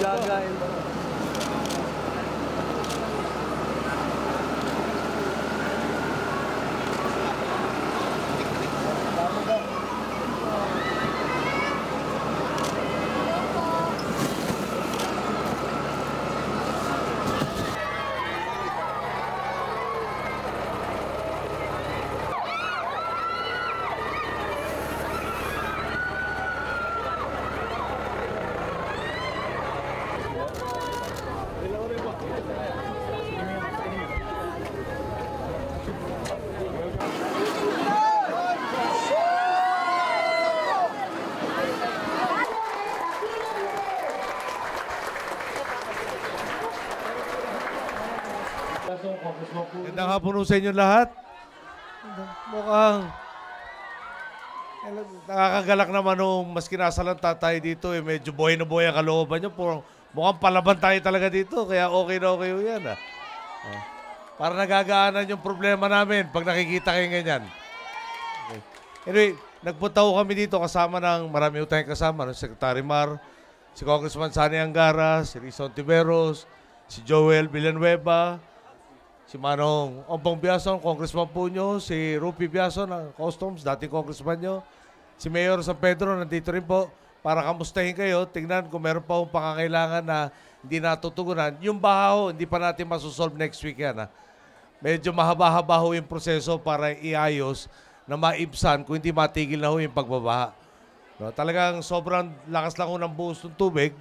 Gaga. eh. Gandang hapon sa inyo lahat. Mukhang nakakagalak naman nung maski nasa lang tayo dito eh, medyo buhay na buhay ang kalooban nyo. Purang, mukhang palaban tayo talaga dito, kaya okay na okay yan. Ah. Oh. Para nagagaanan yung problema namin pag nakikita kayo ganyan. Okay. Anyway, nagpunta kami dito kasama ng marami ho tayong kasama, no? Secretary Mar, si Congressman Sani Angara, si Rizon Tiveros, si Joel Villanueva, Si Manong Ompong Biason, Congressman po nyo. Si Rupi Biason, ng Customs, dating Congressman nyo. Si Mayor San Pedro, nandito rin po para kamustahin kayo. Tingnan kung meron pa akong pangangailangan na hindi natutugunan. Yung baho, hindi pa natin masusolve next week yan. Ha? Medyo mahaba-haba ho yung proseso para iayos na maibsan kung hindi matigil na ho yung pagbabaha. No, talagang sobrang lakas lang ho ng buhos ng tubig.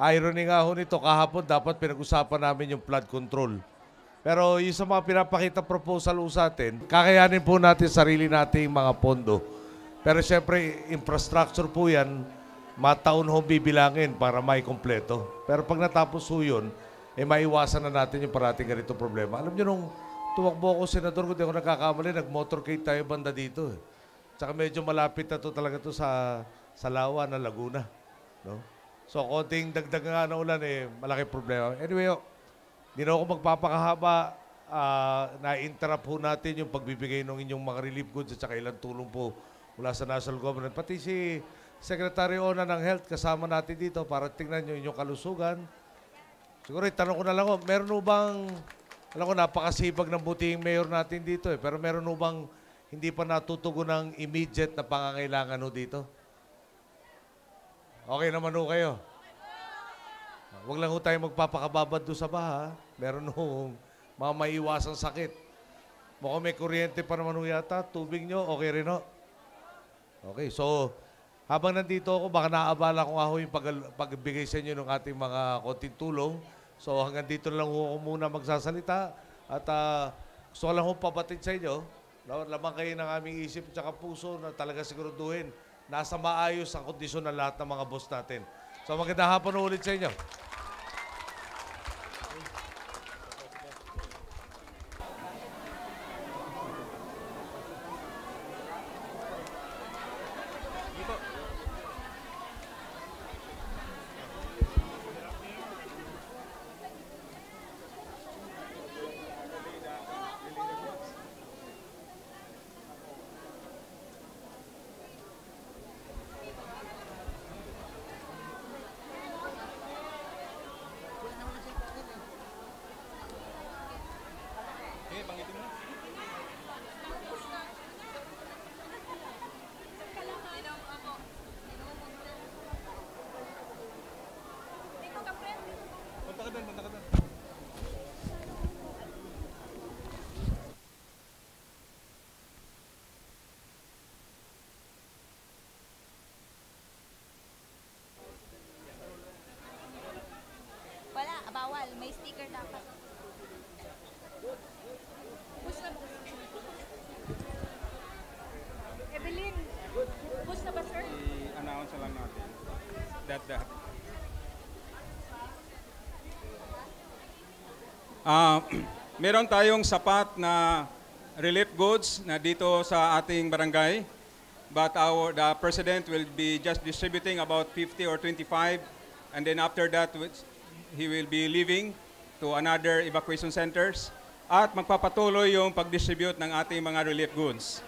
Irony nga ho nito, kahapon dapat pinag-usapan namin yung flood control. Pero yung sa mga pinapakita proposal sa atin, kakayanin po natin sarili nating mga pondo. Pero siyempre, infrastructure po yan, mataon ho bibilangin para may kompleto. Pero pag natapos ho yun, eh maiwasan na natin yung parating ganito problema. Alam nyo, nung tumakbo ako, senador, kung di ako nagkakamali, nag-motorcade tayo banda dito. Eh. Tsaka medyo malapit na to talaga to sa, sa Lawa na Laguna. No? So, konting dagdag nga na ulan, eh, malaki problema. Anyway, oh, hindi na ako magpapakahaba. Ah, na-interrupt po natin yung pagbibigay ng inyong mga relief goods at saka ilang tulong po mula sa national government. Pati si Secretary Ona ng Health kasama natin dito para tingnan nyo inyong kalusugan. Siguro itanong ko na lang, oh, meron bang, alam ko napakasibag ng buting mayor natin dito eh, pero meron bang hindi pa natutugon ng immediate na pangangailangan ho dito? Okay naman ho kayo? Huwag lang ho tayo magpapakababad doon sa baha. Meron ho mga maiwasang sakit. Mukhang may kuryente pa naman ho yata. Tubig nyo, okay rin ho. Okay, so habang nandito ako, baka naabala ko nga ho yung pag- pagbigay sa inyo ng ating mga konting tulong. So hanggang dito lang ho ako muna magsasalita. At ah, gusto ko lang ho pabatid sa inyo. Lamang kayo ng aming isip at puso na talaga siguraduhin nasa maayos ang kondisyon ng lahat ng mga boss natin. So magandang hapon ulit sa inyo. Wala, bawal. May sticker dapat. Push na Evelyn, push na ba, sir? i-announce lang natin that the Ah, meron tayong sapat na relief goods na dito sa ating barangay. But our the president will be just distributing about 50 or 25 and then after that he will be leaving to another evacuation centers. at magpapatuloy yung pag-distribute ng ating mga relief goods.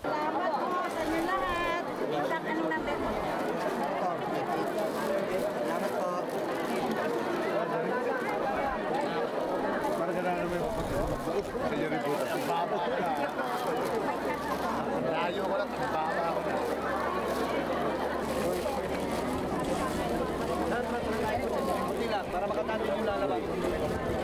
Salamat po sa inyo lahat. Number mo? Salamat po. Layo ko lang, baba ako na. Kunti lang, para makatapos yung lalabas.